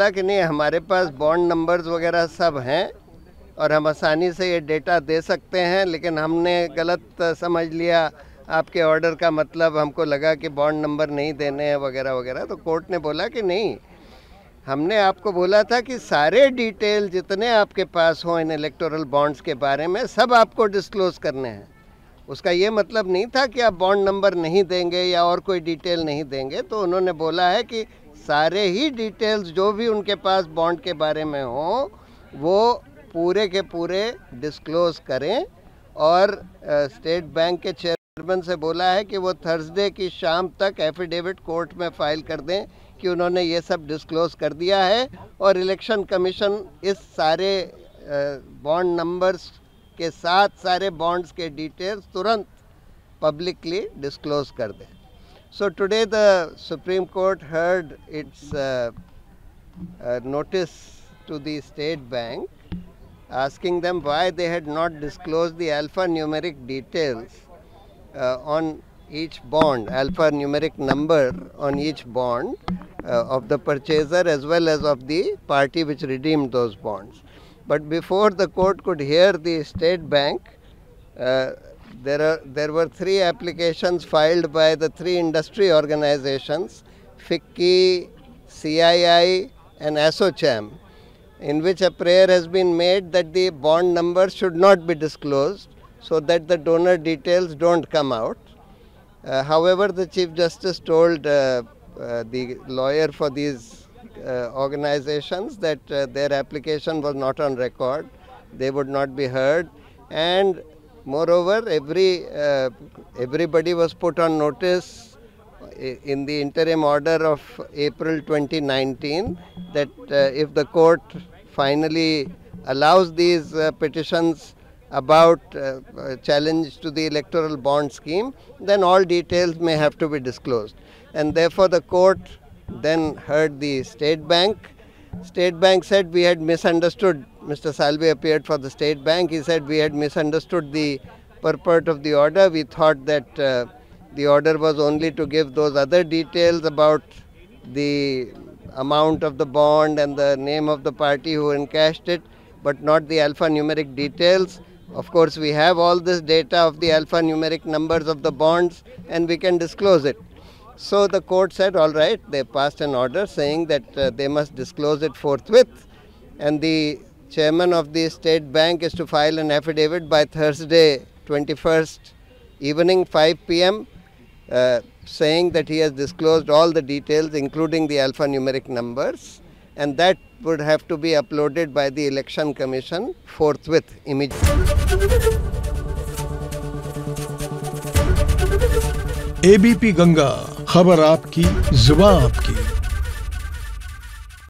बोला कि नहीं, हमारे पास बॉन्ड नंबर्स वगैरह सब हैं और हम आसानी से ये डेटा दे सकते हैं, लेकिन हमने गलत समझ लिया। आपके ऑर्डर का मतलब हमको लगा कि बॉन्ड नंबर नहीं देने हैं वगैरह वगैरह। तो कोर्ट ने बोला कि नहीं, हमने आपको बोला था कि सारे डिटेल जितने आपके पास हों इन इलेक्टोरल बॉन्ड्स के बारे में, सब आपको डिस्क्लोज करने हैं। उसका ये मतलब नहीं था कि आप बॉन्ड नंबर नहीं देंगे या और कोई डिटेल नहीं देंगे तो उन्होंने बोला है कि सारे ही डिटेल्स जो भी उनके पास बॉन्ड के बारे में हो, वो पूरे के पूरे डिस्क्लोज करें। और स्टेट बैंक के चेयरमैन से बोला है कि वो थर्सडे की शाम तक एफिडेविट कोर्ट में फ़ाइल कर दें कि उन्होंने ये सब डिस्क्लोज कर दिया है। और इलेक्शन कमीशन इस सारे बॉन्ड नंबर्स के साथ सारे बॉन्ड्स के डिटेल्स तुरंत पब्लिकली डिस्क्लोज कर दें। So today the Supreme Court heard its uh, uh, notice to the State Bank asking them why they had not disclosed the alphanumeric details uh, on each bond, alphanumeric number on each bond uh, of the purchaser as well as of the party which redeemed those bonds. But before the court could hear the State Bank, uh, there, are, there were three applications filed by the three industry organizations, FICCI, CII and ASSOCHAM, in which a prayer has been made that the bond number should not be disclosed so that the donor details don't come out. Uh, however, the Chief Justice told uh, uh, the lawyer for these uh, organizations that uh, their application was not on record, they would not be heard, and Moreover, every uh, everybody was put on notice in the interim order of April 2019 that uh, if the court finally allows these uh, petitions about uh, challenge to the electoral bond scheme, then all details may have to be disclosed. And therefore, the court then heard the State Bank. State Bank said we had misunderstood Mr. Salve appeared for the State Bank. He said we had misunderstood the purport of the order. We thought that uh, the order was only to give those other details about the amount of the bond and the name of the party who encashed it, but not the alphanumeric details. Of course, we have all this data of the alphanumeric numbers of the bonds and we can disclose it. So the court said, all right, they passed an order saying that uh, they must disclose it forthwith. And the chairman of the State Bank is to file an affidavit by Thursday 21st evening 5 p.m. Uh, saying that he has disclosed all the details including the alphanumeric numbers and that would have to be uploaded by the election commission forthwith immediately. ABP Ganga खबर आपकी जुबा आपकी